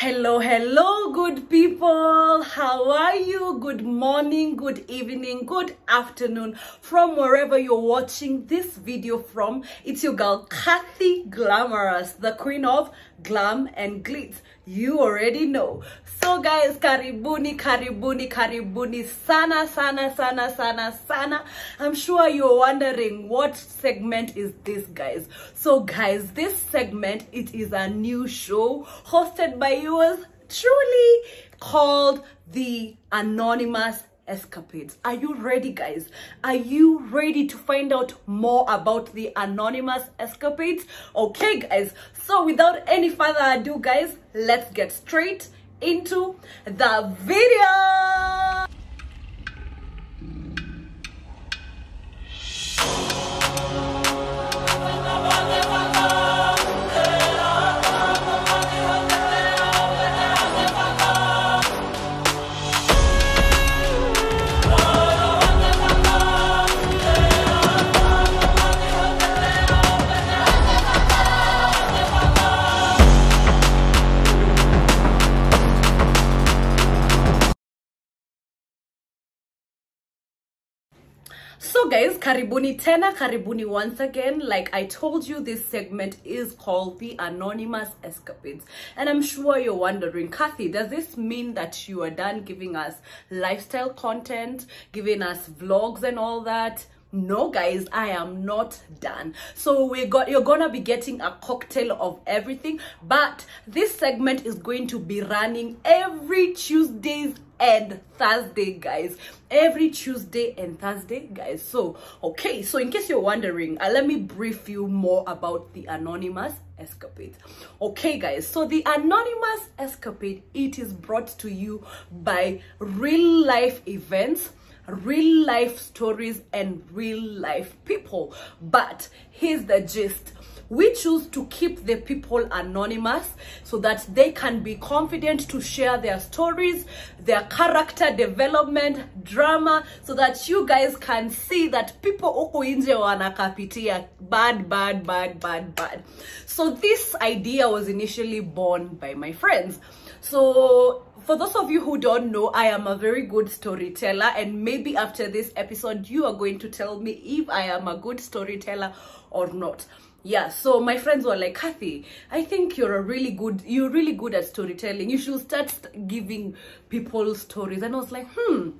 Hello, hello, good people. How are you? Good morning, good evening, good afternoon from wherever you're watching this video from. It's your girl, Kathy Glamorous, the queen of glam and glitz. You already know. So guys, karibuni, karibuni, karibuni, sana, sana, sana, sana, sana. I'm sure you're wondering what segment is this, guys. So guys, this segment, it is a new show hosted by yours truly called The Anonymous escapades. Are you ready, guys? Are you ready to find out more about the anonymous escapades? Okay, guys. So without any further ado, guys, let's get straight into the video. Karibuni tena, karibuni once again. Like I told you, this segment is called the Anonymous Escapades. And I'm sure you're wondering, Kathy, does this mean that you are done giving us lifestyle content, giving us vlogs and all that? no guys i am not done so we got you're gonna be getting a cocktail of everything but this segment is going to be running every tuesdays and thursday guys. Every tuesday and thursday guys. So okay so in case you're wondering uh, let me brief you more about the anonymous escapade. Okay guys so the anonymous escapade it is brought to you by real life events real life stories and real life people. But here's the gist we choose to keep the people anonymous so that they can be confident to share their stories their character development drama so that you guys can see that people huku nje wanakapitia bad bad bad bad bad. So this idea was initially born by my friends. So for those of you who don't know i am a very good storyteller and maybe after this episode you are going to tell me if i am a good storyteller or not yeah so my friends were like kathy i think you're a really good you're really good at storytelling. You should start giving people stories. And i was like hmm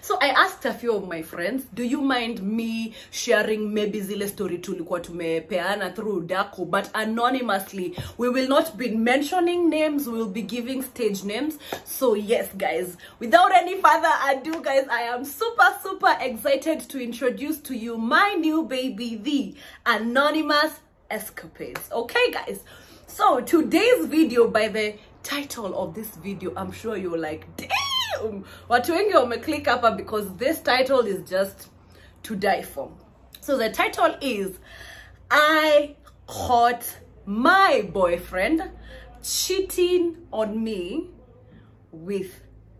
so i asked a few of my friends do you mind me sharing maybe zile story tulikuwa tumepeana through daku? But anonymously we will not be mentioning names we will be giving stage names. So yes guys. Without any further ado guys i am super super excited to introduce to you my new baby the anonymous escapades. Okay guys? So today's video by the title of this video i'm sure you're like damn watu wengi wameclick hapa because this title is just to die for. So the title is i caught my boyfriend cheating on me with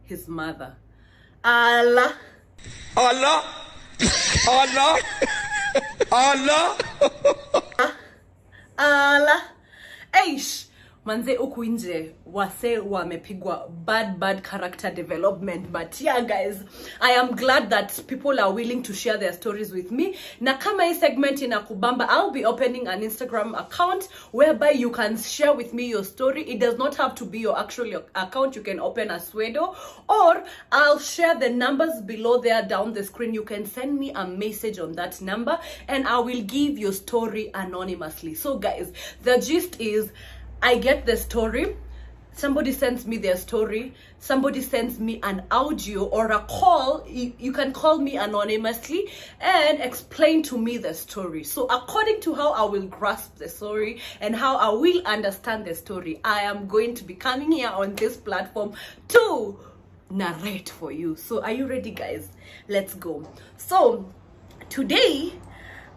his mother. Allah. Allah, Allah, Allah. ala eish manze huku nje wase wamepigwa bad bad character development. But yeah guys i am glad that people are willing to share their stories with me. Na kama hii segment inakubamba i'll be opening an instagram account whereby you can share with me your story. It does not have to be your actual account. You can open a swedo or i'll share the numbers below there down the screen. You can send me a message on that number and i will give your story anonymously. So guys the gist is I get the story. Somebody sends me their story. Somebody sends me an audio or a call. You, you can call me anonymously and explain to me the story. So according to how I will grasp the story and how I will understand the story, I am going to be coming here on this platform to narrate for you. So are you ready guys? Let's go. So today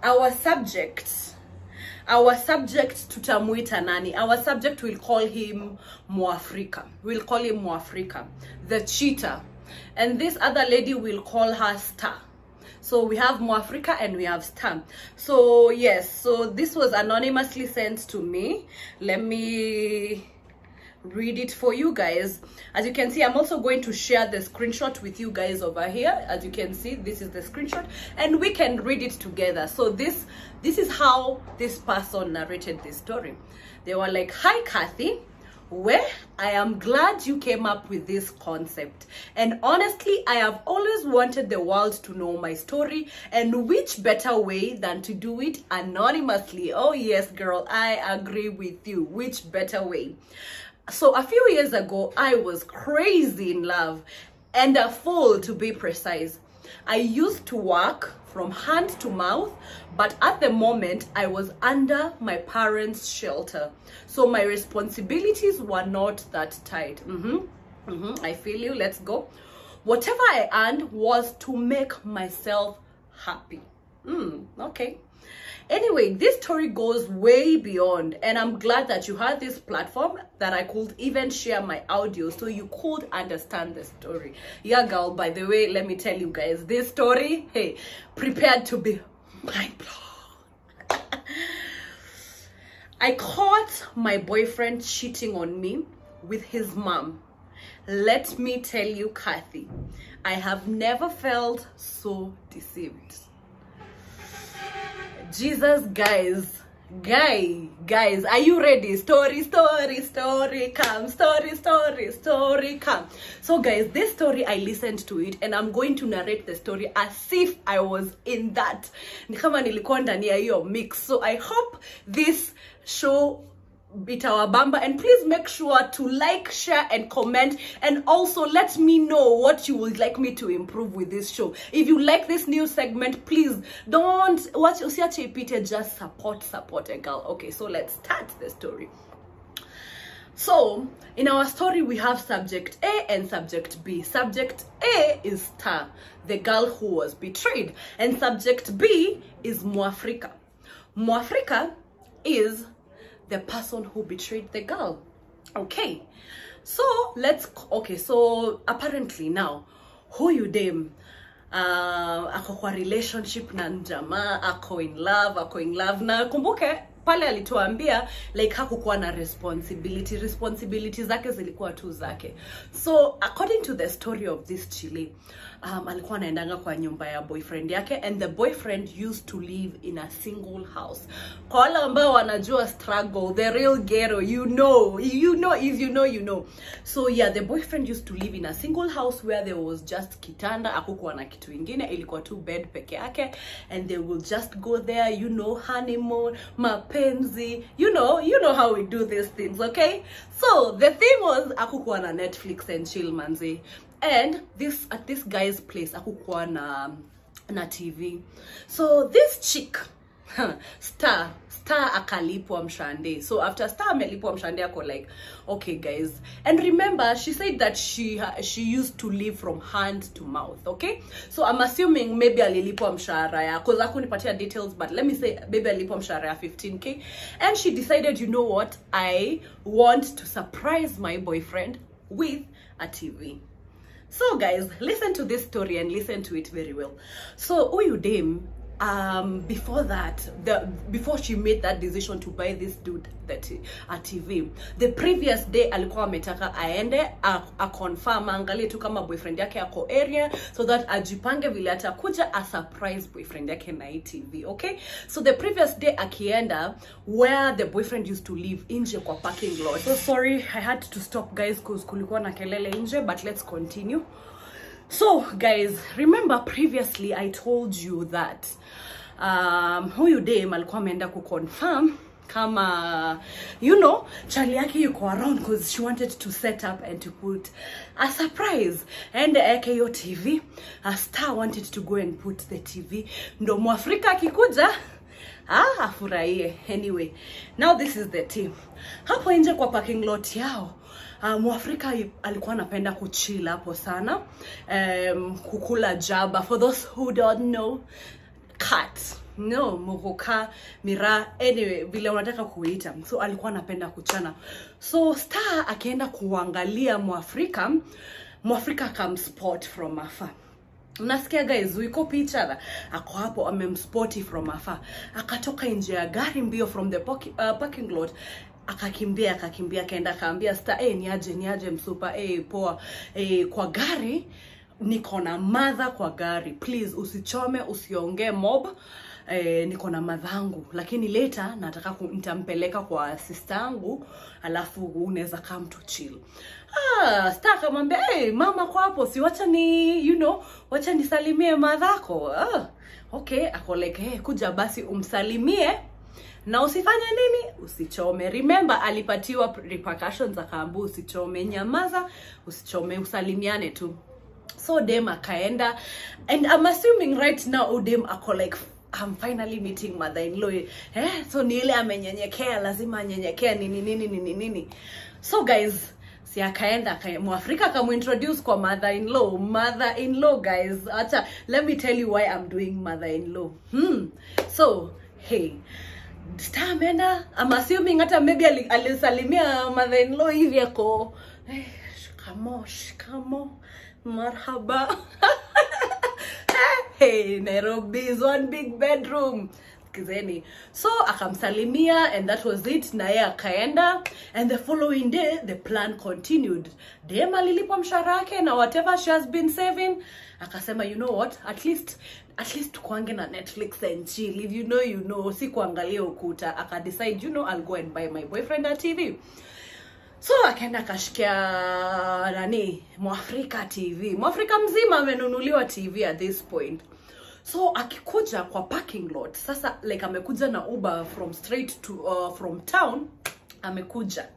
our subject our subject tutamuita nani our subject will call him mwafrika we'll call him mwafrika the cheater and this other lady will call her star so we have Mwafrika and we have Stam. So yes, so this was anonymously sent to me. Let me read it for you guys as you can see i'm also going to share the screenshot with you guys over here as you can see this is the screenshot and we can read it together so this this is how this person narrated this story they were like hi kathy where I am glad you came up with this concept. And honestly, I have always wanted the world to know my story and which better way than to do it anonymously. Oh yes, girl, I agree with you. Which better way? So a few years ago, I was crazy in love and a fool to be precise. I used to work from hand to mouth, but at the moment I was under my parents' shelter. So my responsibilities were not that tight. Mhm. Mhm. I feel you. Let's go. Whatever I earned was to make myself happy. Mm, okay. Anyway, this story goes way beyond, and I'm glad that you had this platform that I could even share my audio so you could understand the story. Yeah, girl, by the way, let me tell you guys this story, hey, prepared to be mind blown. I caught my boyfriend cheating on me with his mom. Let me tell you, Kathy, I have never felt so deceived. Jesus, guys, guy, guys, are you ready? Story, story, story, come, story, story, story, come. So, guys, this story I listened to it, and I'm going to narrate the story as if I was in that. Ni kama nilikuwa ndani mix. So, I hope this show itawabamba and please make sure to like share and comment. And also let me know what you would like me to improve with this show. If you like this new segment please don't watch usiache ipite just support support a girl. Okay so let's start the story. So in our story we have subject a and subject b. Subject a is star the girl who was betrayed. And subject b is mwafrika. Mwafrika is the person who betrayed the girl. Okay, so let's okay. So apparently now, huyu dem uh, ako kwa relationship na jamaa, ako in love, ako in love na kumbuke pale alituambia like hakukuwa na responsibility. Responsibility zake zilikuwa tu zake. So according to the story of this chili um, alikuwa anaendanga kwa nyumba ya boyfriend yake and the boyfriend used to live in a single house. Kwa wale ambao wanajua struggle the real ghetto you know you know if you know you know. So yeah the boyfriend used to live in a single house where there was just kitanda akukuwa na kitu ingine ilikuwa tu bed peke yake and they will just go there you know honeymoon mapenzi you know you know how we do these things okay? So the thing was akukuwa netflix and chill manzi. And this at this guy's place akukuwa na na tv so this chick star star akalipwa mshande. So after star amelipwa mshande ako like okay guys. And remember she said that she she used to live from hand to mouth okay? So i'm assuming maybe alilipwa mshahara ya cause akunipatia details but let me say maybe alilipwa mshahara ya 15k and she decided you know what? I want to surprise my boyfriend with a tv so guys listen to this story and listen to it very well. So huyu dame um before that the before she made that decision to buy this dude that a tv the previous day alikuwa ametaka aende a, a confirm angalie tu kama boyfriend yake ako area so that ajipange vile atakuja a surprise boyfriend yake na tv okay? So the previous day akienda where the boyfriend used to live nje kwa parking lot. So sorry i had to stop guys cause kulikuwa na kelele nje but let's continue so guys remember previously i told you that um, huyu dame alikuwa ameenda kuconfirm kama you know chali yake yuko around because she wanted to set up and to put a surprise. And eke hiyo tv a star wanted to go and put the tv ndo mwafrika akikuja ah, afurahie. Anyway now this is the team. Hapo nje kwa parking lot yao Uh, mwafrika alikuwa anapenda kuchill hapo sana um, kukula jaba. For those who don't know cut no muhuka mira anyway vile unataka kuita. So alikuwa anapenda kuchana. So star akienda kuangalia mwafrika mwafrika akamspot from afar. Unasikia guys each other ako hapo amemspoti from afar. Akatoka nje ya gari mbio from the poki, uh, parking lot akakimbia akakimbia akaenda akaambia sta eh niaje niaje msupa eh poa eh kwa gari niko na madha kwa gari. Please usichome usiongee mob eh, niko na madhangu lakini later nataka nitampeleka kwa sister yangu alafu unaweza come to chill. Ah, star akamwambia hey, mama kwa hapo si wacha ni you know wacha nisalimie madhako ah, okay akoleke hey, kuja basi umsalimie na usifanye nini? Usichome. Remember alipatiwa repercussions akaambu usichome. Nyamaza. Usichome. Usalimiane tu. So dem akaenda. And i'm assuming right now udem ako like I'm finally meeting mother in law eh? So ni ile amenyenyekea. Lazima anyenyekea. Nini nini nini nini. So guys si akaenda aka- mwafrika akamuintroduce kwa mother in law mother in law guys acha. Let me tell you why i'm doing mother in law hmm. So hey star ameenda i'm assuming hata maybe alisalimia mother in law hivi ako. Hey, shikamo shikamo marhaba. Hey nairobi is one big bedroom skizeni so akamsalimia and that was it. Na yeye akaenda. And the following day the plan continued. Dem alilipwa mshahara wake na whatever she has been saving. Akasema you know what? At least at least kwange na netflix and chill. If you know you know. Si kuangalia ukuta akadecide you know i'll go and buy my boyfriend a tv so akaenda akashikia nani? Mwafrika tv mwafrika mzima amenunuliwa tv at this point so akikuja kwa parking lot sasa like amekuja na uber from straight to uh, from town amekuja.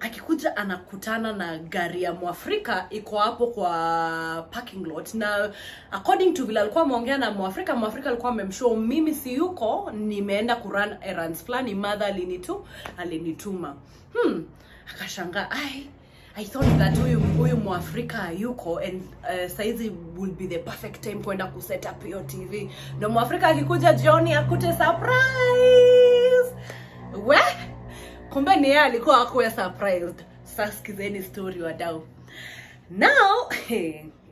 Akikuja anakutana na gari ya mwafrika iko hapo kwa parking lot. Na according to vile alikuwa ameongea na mwafrika mwafrika alikuwa amemshow mimi si yuko nimeenda kuran errands fulani mother alinitu alinituma. Hmm akashangaa ai i thought that huyu huyu mwafrika yuko and uh, saizi will be the perfect time kwenda kuset up hiyo tv ndo mwafrika akikuja jioni akute surprise. We? Kumbe ni yeye alikuwa akuwa surprised. Sasa sikizeni story wadau. Now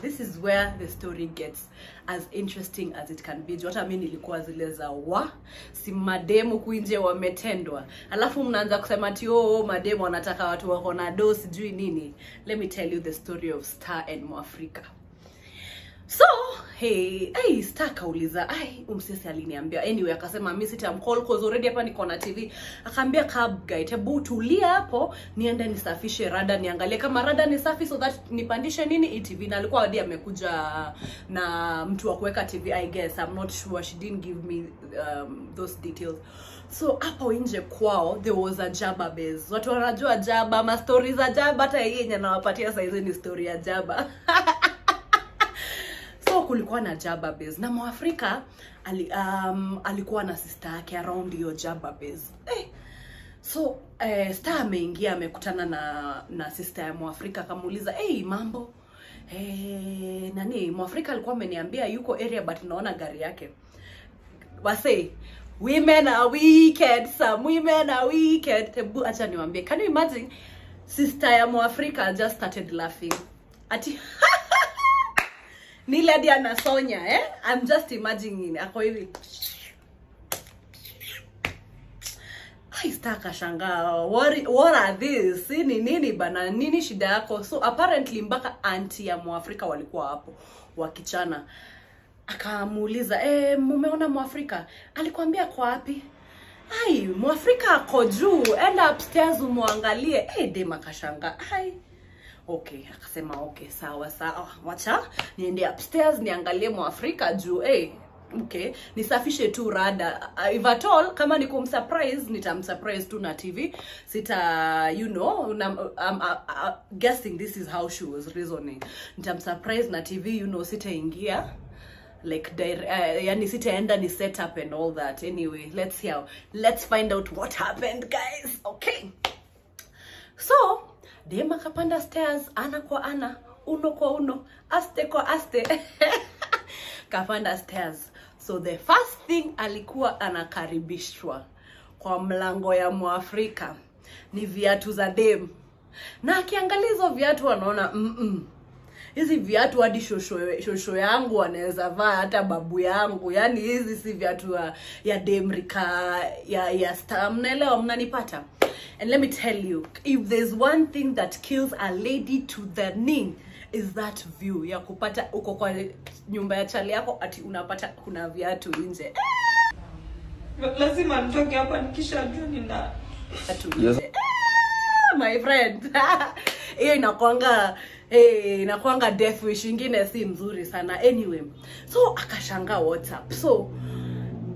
this is where the story gets as interesting as it can be. Juu mi nilikuwa zile za wa si mademu kuinje wametendwa. Alafu mnaanza kusema ti oh, mademu wanataka watu wako na do sijui nini. Let me tell you the story of star and mwafrika. So hey, hey star kauliza ai umsisi aliniambia. Anyway akasema mi sitamcall cause already hapa niko na tv akaambia cab guy hebu tulia hapo niende nisafishe rada niangalie kama rada ni safi so that nipandishe nini itv tv na alikuwa hadi amekuja na mtu wa kuweka tv i guess. I'm not sure she didn't give me um, those details. So hapo nje kwao there was a jaba base. Watu wanajua jaba ma stories za jaba hata yenye nawapatia saizi ni story ya jaba kulikuwa na jaba base na mwafrika ali, um, alikuwa na sister yake around hiyo jaba base eh, so eh, star ameingia amekutana na na sister ya mwafrika akamuuliza hey, mambo. Eh, nani? Mwafrika alikuwa ameniambia yuko area but naona gari yake. Wase women are wicked some women are wicked. Hebu acha niwaambie. Can you imagine? Sister ya mwafrika just started laughing. Ati nile lady anasonya eh? I'm just imagining. Ako hivi. Akashangaa what, what are this Hii ni nini bana? Nini shida yako? So apparently mpaka anti ya mwafrika walikuwa hapo wakichana akamuuliza e, mumeona mwafrika? Alikwambia kwa wapi? Ai mwafrika ako juu. Enda upstairs umwangalie. E, dem akashangaa ai okay akasema okay sawa sawa. Wacha niende upstairs niangalie mwafrika juu eh okay nisafishe tu rada. Uh, if at all kama ni kumsurprise nitamsurprise tu na tv sita you know na, um, uh, uh, guessing this is how she was reasoning. Nitamsurprise na tv you know sitaingia like dire, uh, yani sitaenda ni set up and all that. Anyway let's hear let's find out what happened guys okay? So dem akapanda stairs ana kwa ana uno kwa uno aste kwa aste. Kapanda stairs. So the first thing alikuwa anakaribishwa kwa mlango ya mwafrika ni viatu za dem. Na akiangalia hizo viatu anaona mm -mm. Hizi viatu hadi shosho, shosho yangu anaweza vaa hata babu yangu. Yani hizi si viatu ya, ya demrika ya, ya star mnaelewa mnanipata? And let me tell you if there's one thing that kills a lady to the knee is that view. Ya kupata uko kwa nyumba ya chali yako ati unapata kuna viatu nje. Lazima nitoke hapa nikishajua nina Yes. Ah, my friend. Hiyo inakwanga eh, inakwanga death wish. Ingine si mzuri sana. Anyway so akashanga whatsapp. So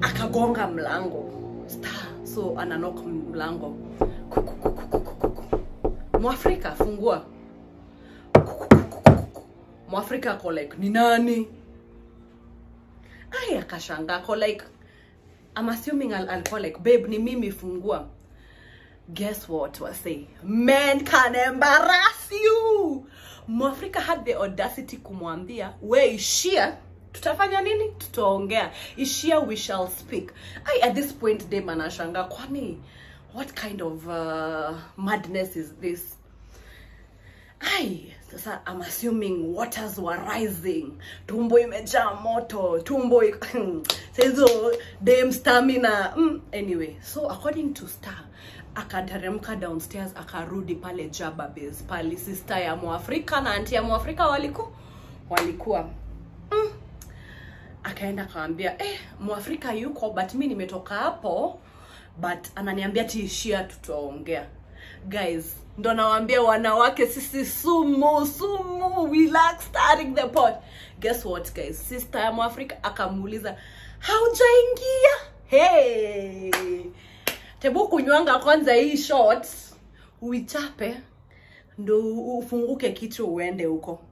akagonga mlango. Star so ananok mlango. Mwafrika fungua. Mwafrika ako like ni nani? Ai akashanga ako like I'm assuming I'll, I'll call like babe ni mimi fungua. Guess what wase men can embarrass you mwafrika had the audacity kumwambia we ishia tutafanya nini? Tutaongea. Ishia we shall speak. I, at this point dem anashanga kwani? What kind of uh, madness is this? Ai sasa I'm assuming waters were rising. Tumbo imejaa moto tumbo saizo dem stamina mm, anyway. So according to star akateremka downstairs akarudi pale Jababes, pale. Sister ya mwafrika na anti ya mwafrika waliku walikuwa. Mm. akaenda akawambia eh, mwafrika yuko but mi nimetoka hapo but ananiambia tiishia tutaongea. Guys ndo nawambia wanawake sisi sumu sumu we like starting the pot. Guess what guys? Sister ya mwafrika akamuuliza haujaingia? Hey tebu kunywanga kwanza hii shot uichape ndo ufunguke kichwa uende huko.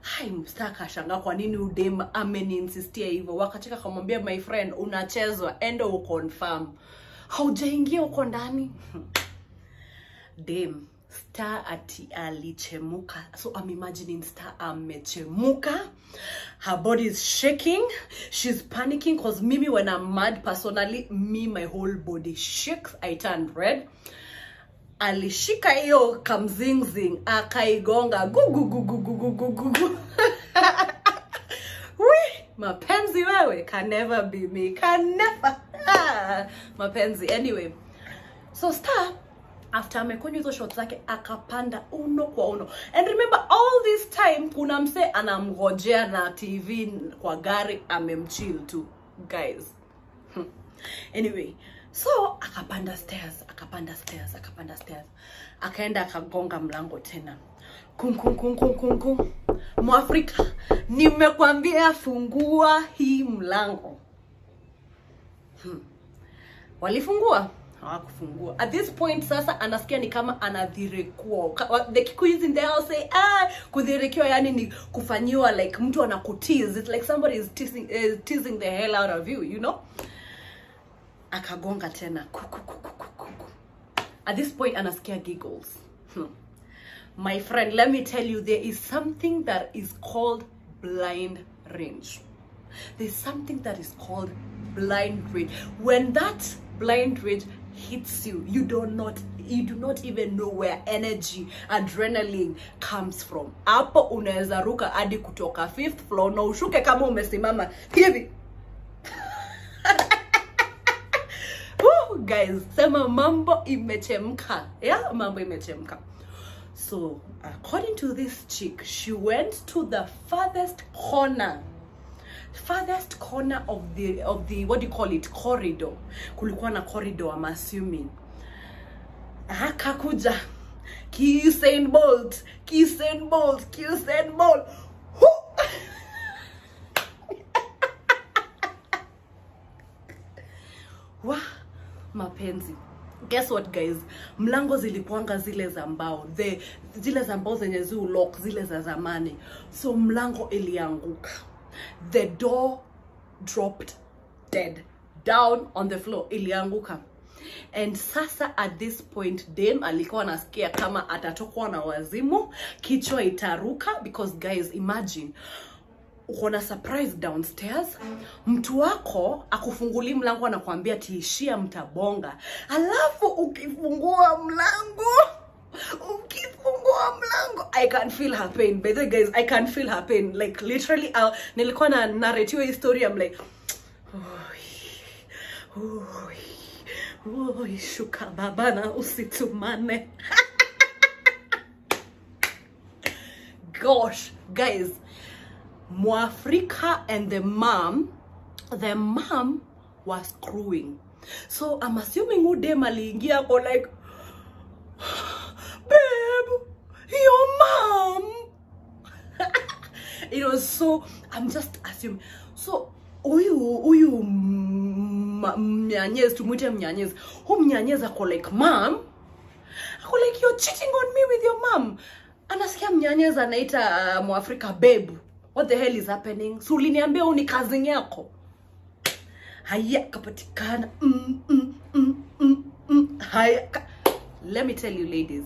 Hai mstaka ashanga kwa nini udem ameninsistia hivyo? Wakacheka kamwambia my friend unachezwa ende uconfirm haujaingia uko ndani. Dem star ati alichemuka. So i'm imagining star amechemuka. Her body is shaking. She's panicking because mimi when i'm mad personally me my whole body shakes. I turn red. Alishika hiyo kamzingzing akaigonga. Gugugugugugugugugu. Mapenzi wewe can never be me can never. Ah, mapenzi. Anyway so star after amekunywa hizo shot zake akapanda uno kwa uno. And remember all this time kuna mse anamgojea na tv kwa gari amemchill tu. Guys. Hmm. anyway so akapanda stairs akapanda stairs akapanda stairs. Akaenda akagonga mlango tena. Kum mwafrika nimekwambia fungua hii mlango. Hmm. walifungua hawakufungua. At this point sasa anasikia ni kama anadhirekua. Ka- wa- the kikuyus in the house say ah! Kudhirekiwa yani ni kufanyiwa like mtu anakutease. It's like somebody is teasing, uh, teasing the hell out of you you know? Akagonga tena kuku, kuku, kuku. at this point anasikia giggles. Hmm. my friend let me tell you there is something that is called blind range. There's something that is called blind rage when that blind rage hits you you do not you do not even know where energy adrenaline comes from. Hapo unaweza ruka hadi kutoka fifth floor na ushuke kama umesimama. Hivi. Woo, guys sema mambo imechemka. Yeah mambo imechemka. So according to this chick she went to the farthest corner farthest corner of the of the what do you call it? Corridor. Kulikuwa na corridor I'm assuming. Akakuja Usain Bolt. Usain Bolt. Usain Bolt. Wa mapenzi. Guess what guys? Mlango zilikuanga zile za mbao. The zile za mbao zenye zi ulock zile za zamani. So mlango ilianguka the door dropped dead down on the floor ilianguka. And sasa at this point dem alikuwa anasikia kama atatokwa na wazimu kichwa itaruka because guys imagine uko na surprise downstairs mtu wako akufunguli mlango anakuambia tiishia mtabonga. Alafu ukifungua mlango ukifungua mlango I can feel her pain. By the way, guys, I can feel her pain. Like literally, uh, nilikuwa na narrate hiyo story. I'm like, oi, oi, oi, shuka baba na usitumane. Gosh, guys, Mwafrika and the mom, the mom was screwing. So I'm assuming udem aliingia ko like, your mom. it was so, I'm just assuming. So, huyu huyu mnyanyezi tumwite mnyanyezi hu mnyanyezi ako like mom ako like you're cheating on me with your mom anasikia mnyanyezi anaita uh, mwafrika babe what the hell is happening so uliniambia huu ni cousin yako haya kapatikana mm, mm, mm, mm, mm. haya let me tell you ladies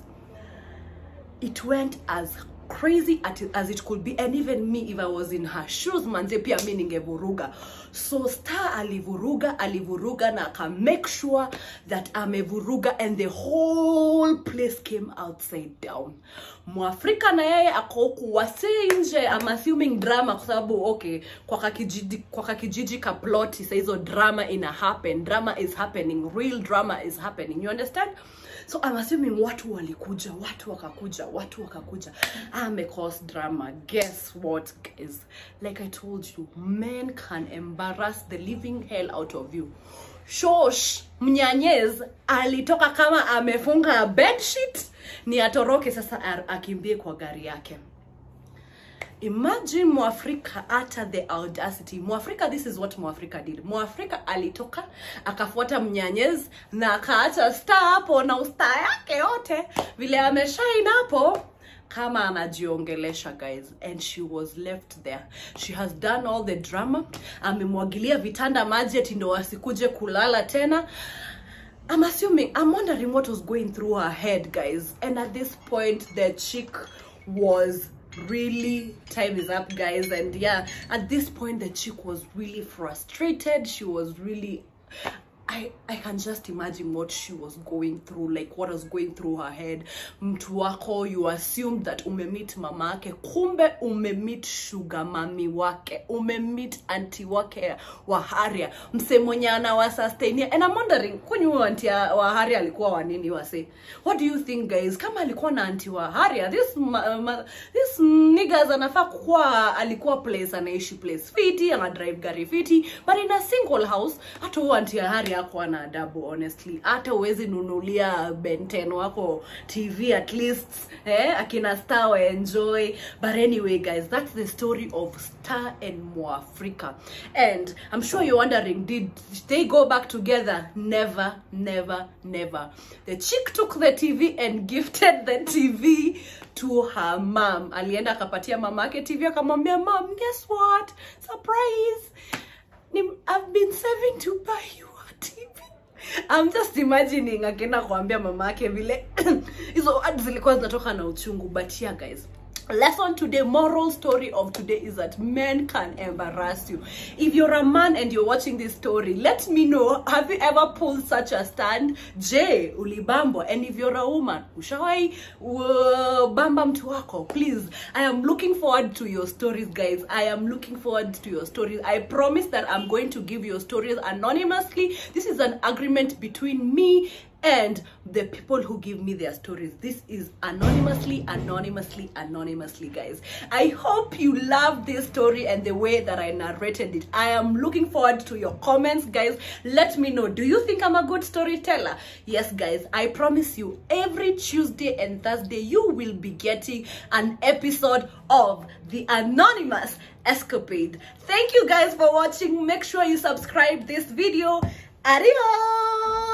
it went as crazy as it could be and even me if i was in her shoes manze pia mi ningevuruga. So star alivuruga alivuruga na aka make sure that i'm amevuruga and the whole place came outside down mwafrika na yeye ako huku wasee nje I'm assuming drama kwa sababu okay kwa kakijiji kwa kakijiji ka ploti sa hizo drama ina happen. Drama is happening. Real drama is happening. You understand? So I'm assuming watu walikuja watu wakakuja watu wakakuja. Ame cause drama. Guess what guys? Like i told you men can embarrass the living hell out of you shosh mnyanyez alitoka kama amefunga bedsheet. Ni atoroke sasa akimbie kwa gari yake. Imagine mwafrika hata the audacity. Mwafrika this is what mwafrika did. Mwafrika alitoka akafuata mnyanyez na akaacha star hapo na usta yake yote. Vile ameshain hapo kama anajiongelesha guys and she was left there she has done all the drama amemwagilia vitanda maji ati ndo wasikuje kulala tena I'm assuming, I'm wondering what was going through her head, guys. And at this point, the chick was really, time is up, guys. And yeah, at this point, the chick was really frustrated. She was really, I, I can just imagine what she was going through, like what was going through her head. Mtu wako, you assumed that umemit mama yake, kumbe umemit sugar mami wake, umemit anti wake wa Haria, mse mwenye sustainia. And I'm wondering, kwani huyo auntie wa Haria alikuwa wa nini wase? What do you think guys? Kama alikuwa na auntie wa Haria, this ma, this niggas anafaa kuwa alikuwa place anaishi place fiti, ana drive gari fiti, but in a single house, hata huyo auntie wa Haria hakuwa na adabu honestly. Hata uwezi nunulia Ben 10 wako TV at least, eh, akina Star wa enjoy. But anyway guys, that's the story of Star and Mwafrika. And I'm sure you're wondering, did they go back together? Never, never, never. The chick took the TV and gifted the TV to her mom. Alienda akapatia mama yake TV akamwambia, mom, guess what? Surprise! I've been saving to buy you TV. I'm just imagining akienda kuambia mama yake vile hizo ads zilikuwa zinatoka na uchungu but yeah guys lesson today moral story of today is that men can embarrass you. If you're a man and you're watching this story let me know. Have you ever pulled such a stand? J ulibambo. And if you're a woman ushawai uh, bamba mtu wako please. I am looking forward to your stories guys. I am looking forward to your stories. I promise that i'm going to give your stories anonymously. This is an agreement between me and the people who give me their stories this is anonymously anonymously anonymously guys. I hope you love this story and the way that i narrated it. I am looking forward to your comments guys. Let me know do you think i'm a good storyteller? Yes guys i promise you every tuesday and thursday you will be getting an episode of the anonymous escapade. Thank you guys for watching. Make sure you subscribe this video. Adios